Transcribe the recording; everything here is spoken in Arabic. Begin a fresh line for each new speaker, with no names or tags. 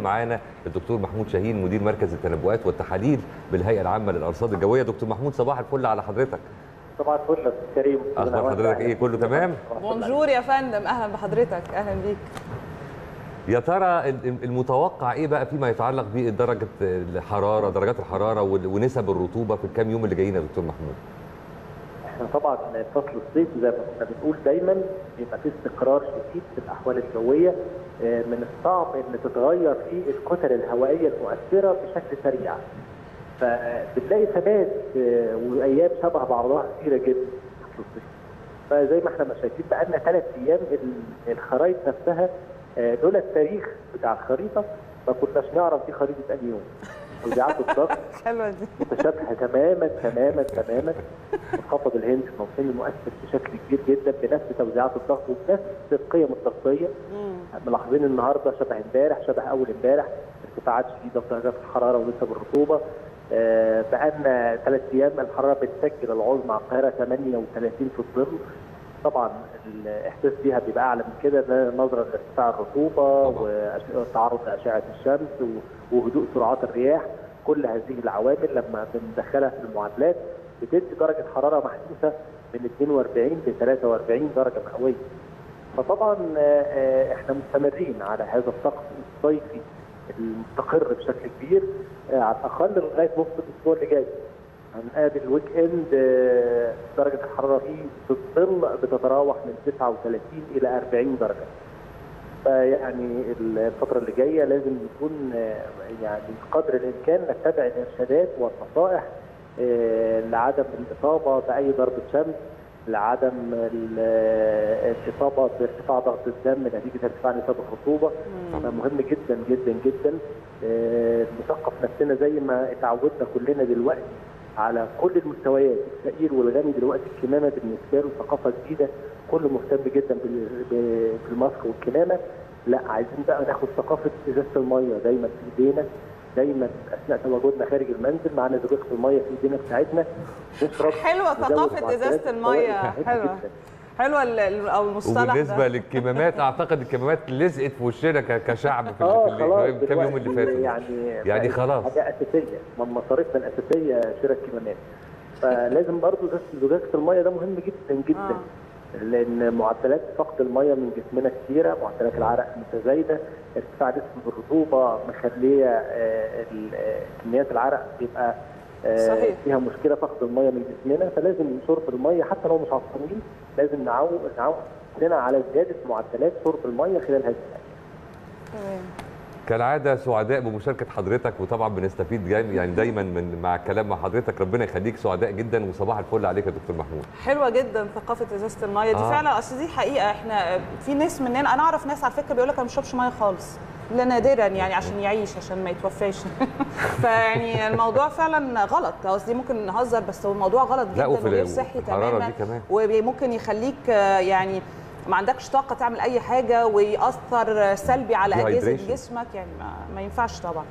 معانا الدكتور محمود شاهين مدير مركز التنبؤات والتحاليل بالهيئة العامة للأرصاد الجوية. دكتور محمود صباح الفل على حضرتك.
طبعا الفل كريم.
أخبار حضرتك. إيه كله تمام؟
بونجور يا فندم. أهلا بحضرتك. أهلا بيك.
يا ترى المتوقع إيه بقى فيما يتعلق بدرجه الحرارة درجات الحرارة ونسب الرطوبة في الكام يوم اللي جايين يا دكتور محمود؟
إحنا طبعا فصل الصيف زي ما إحنا بنقول دايما بيبقى في استقرار شديد في الأحوال الجوية من الصعب إن تتغير في الكتل الهوائية المؤثرة بشكل سريع. فبتلاقي ثبات وأيام شبه بعضها كثيره جدا في الصيف. فزي ما إحنا ما شايفين بقى لنا ثلاث أيام الخرايط نفسها لولا التاريخ بتاع الخريطة ما كناش نعرف دي خريطة انهي يوم. توزيعات الضغط
حلوة دي.
متشابهة تماما تماما تماما. منخفض الهند الموسمي مؤثر بشكل كبير جدا بنفس توزيعات الضغط وبنفس القيم الضغطية. ملاحظين النهارده شبه امبارح شبه أول امبارح. ارتفاعات شديدة في درجات الحرارة ونسب الرطوبه آه بقالنا ثلاث أيام الحرارة بتسجل العظمى على القاهرة 38 في الظل. طبعا الإحساس بيها بيبقى أعلى من كده ده نظرا لارتفاع الرطوبة والتعرض لأشعة الشمس وهدوء سرعات الرياح كل هذه العوامل لما بندخلها في المعادلات بتدي درجة حرارة محسوسه من 42 ل 43 درجة مئوية. فطبعا إحنا مستمرين على هذا الطقس الصيفي المستقر بشكل كبير على الأقل لغاية نص الأسبوع اللي جاي. هنقابل ويك إند درجة الحرارة فيه في الظل بتتراوح من 39 إلى 40 درجة. فيعني الفترة اللي جاية لازم يكون يعني قدر الإمكان نتبع الإرشادات والنصائح لعدم الإصابة بأي ضربة شمس لعدم الإصابة بارتفاع ضغط الدم نتيجة ارتفاع نسب الرطوبة. مهم جدا جدا جدا نثقف نفسنا زي ما اتعودنا كلنا دلوقتي. على كل المستويات الفقير والغني دلوقتي الكمامة بالنسبة له ثقافة جديدة كله مهتم جدا بالماسك والكمامة. لا عايزين بقى ناخد ثقافة إزازة المية دايما في إيدينا دايما أثناء تواجدنا خارج المنزل معانا ازازه المية في إيدينا بتاعتنا.
نشرب حلوة ثقافة إزازة المية. حلوة. حلوة أو المصطلح
وبالنسبة للكمامات أعتقد الكمامات لزقت في وشنا كشعب في الكام يوم اللي فاتوا.
يعني
يعني خلاص.
حاجة أساسية من مصاريفنا الاساسيه شراء الكمامات. فلازم برضو زجاجة المية ده مهم جدا جدا. آه. لأن معدلات فقد المية من جسمنا كثيره معدلات العرق متزايدة ارتفاع نسبه الرطوبه مخلية كميات العرق بيبقى
صحيح.
فيها مشكلة فقد المية من جسمنا فلازم شرب المية حتى لو مش عطشانين لازم نعود نعود نفسنا على زيادة معدلات شرب المية خلال هذه
تمام.
كالعادة سعداء بمشاركة حضرتك وطبعا بنستفيد يعني دايما من مع الكلام مع حضرتك. ربنا يخليك سعداء جدا وصباح الفل عليك يا دكتور محمود.
حلوة جدا ثقافة إزازة المية دي.
آه.
فعلا اصل دي حقيقة. إحنا في ناس مننا أنا أعرف ناس على فكرة بيقول لك أنا ما بشربش مية خالص. لا نادرا يعني عشان يعيش عشان ما يتوفاش. فيعني الموضوع فعلا غلط. قصدي ممكن نهزر بس هو الموضوع غلط جدا وغير صحي تماما. وممكن يخليك يعني ما عندكش طاقة تعمل أي حاجة ويأثر سلبي على أجهزة جسمك. يعني ما, ما ينفعش طبعا.